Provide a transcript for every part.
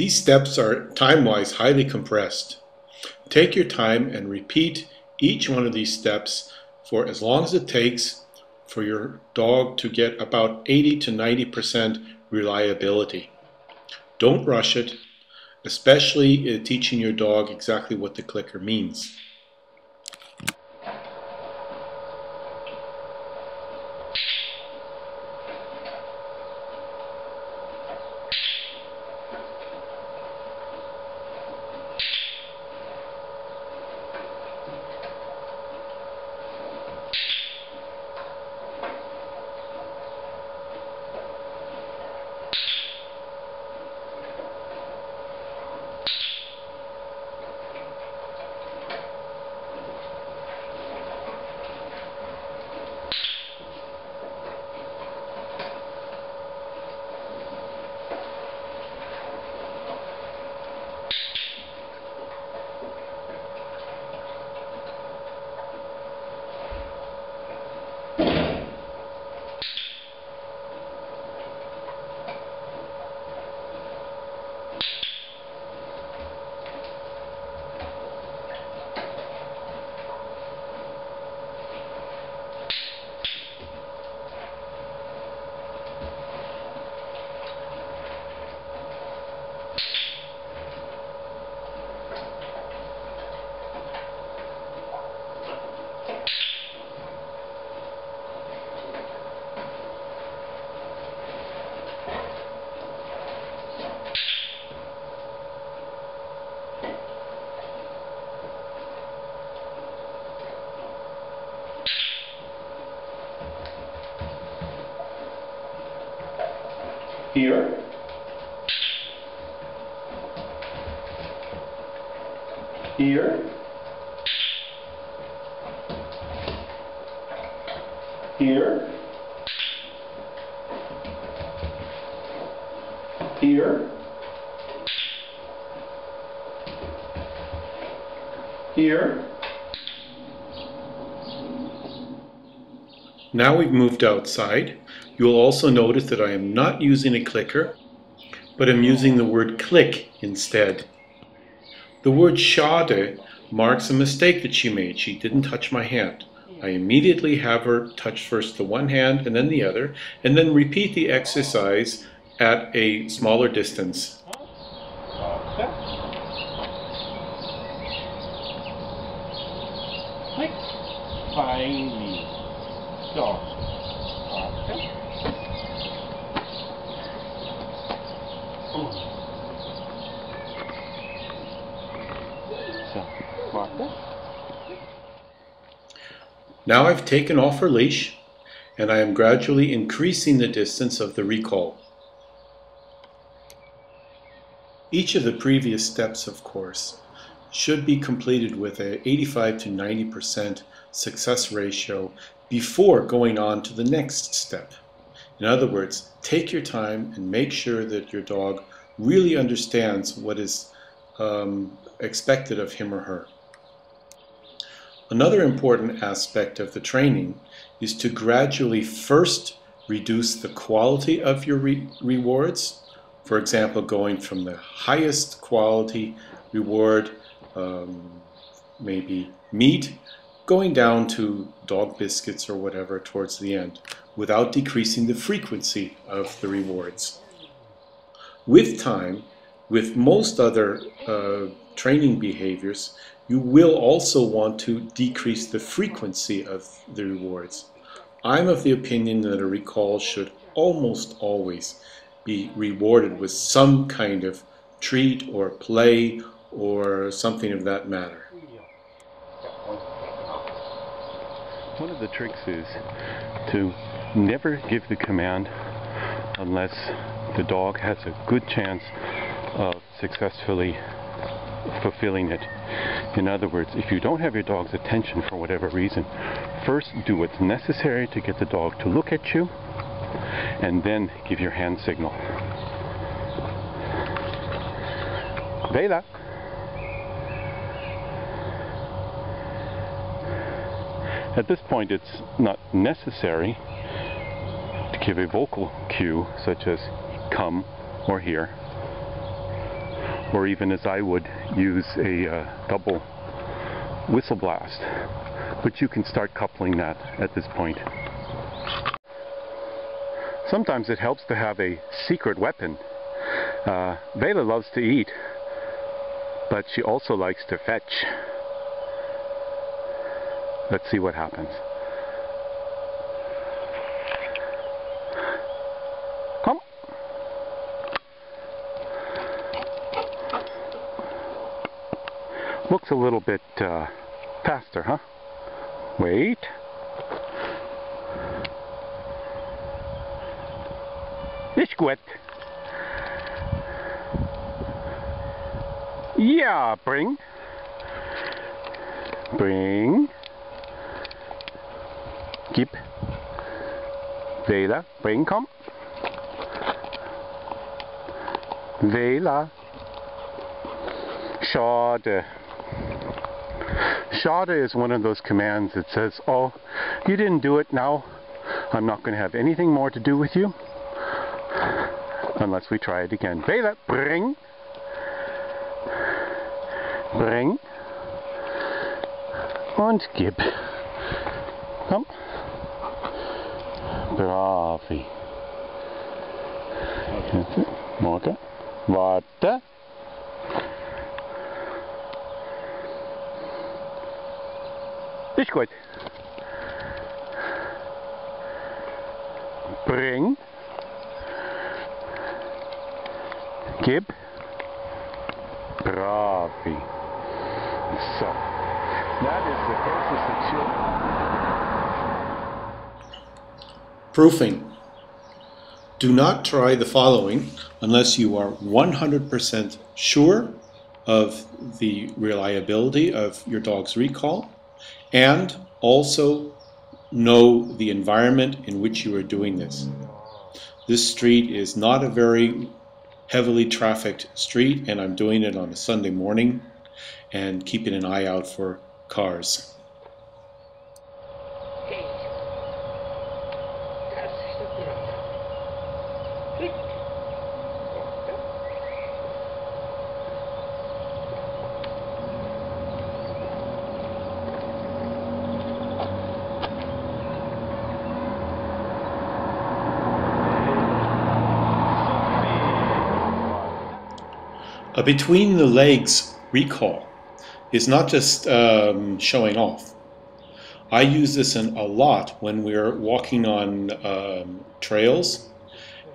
These steps are time-wise highly compressed. Take your time and repeat each one of these steps for as long as it takes for your dog to get about 80 to 90% reliability. Don't rush it, especially teaching your dog exactly what the clicker means. Here. Here. Here. Here. Here. Now we've moved outside. You will also notice that I am not using a clicker, but I'm using the word click instead. The word schade marks a mistake that she made. She didn't touch my hand. I immediately have her touch first the one hand and then the other, and then repeat the exercise at a smaller distance. Click. Finally. So. So, marker. Now I've taken off her leash, and I am gradually increasing the distance of the recall. Each of the previous steps, of course, should be completed with a 85 to 90% success ratio before going on to the next step. In other words, take your time and make sure that your dog really understands what is um, expected of him or her. Another important aspect of the training is to gradually first reduce the quality of your re rewards. For example, going from the highest quality reward, um, maybe meat, going down to dog biscuits or whatever towards the end, without decreasing the frequency of the rewards. With time, with most other uh, training behaviors, you will also want to decrease the frequency of the rewards. I'm of the opinion that a recall should almost always be rewarded with some kind of treat or play or something of that matter. One of the tricks is to never give the command unless the dog has a good chance of successfully fulfilling it. In other words, if you don't have your dog's attention for whatever reason, first do what's necessary to get the dog to look at you, and then give your hand signal. Vela. At this point, it's not necessary to give a vocal cue such as come or here. or even as I would use a uh, double whistle blast. But you can start coupling that at this point. Sometimes it helps to have a secret weapon. Uh, Vela loves to eat, but she also likes to fetch. Let's see what happens. Come. Looks a little bit uh, faster, huh? Wait. Is goed. Yeah, bring. Bring. Gib. Vela, bring, kom. Vela. Schade. Schade is one of those commands that says, oh, you didn't do it now. I'm not going to have anything more to do with you unless we try it again. Vela, bring. Bring. Und gib. Komm. Bravi. Warte. Warte. Ist gut. Bring. Gib. Bravi. So. That is the that she'll... Proofing. Do not try the following unless you are 100% sure of the reliability of your dog's recall and also know the environment in which you are doing this. This street is not a very heavily trafficked street and I'm doing it on a Sunday morning and keeping an eye out for cars. A between the legs recall is not just um, showing off. I use this in a lot when we're walking on um, trails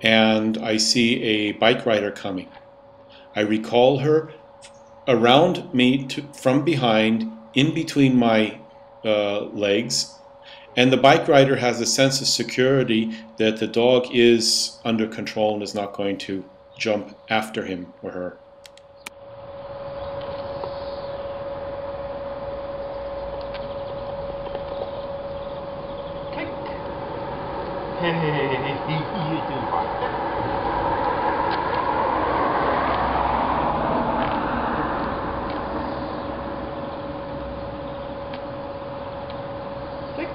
and I see a bike rider coming. I recall her around me to, from behind, in between my uh, legs, and the bike rider has a sense of security that the dog is under control and is not going to jump after him or her. You fine. Click.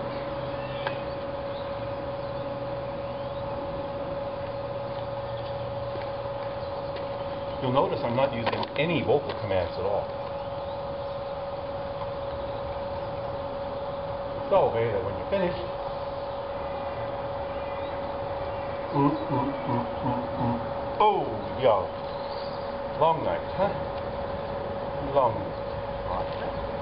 You'll notice I'm not using any vocal commands at all. So, Vela, when you're finished, mm, mm, mm, mm, mm. oh, yeah, long night, huh? Long night.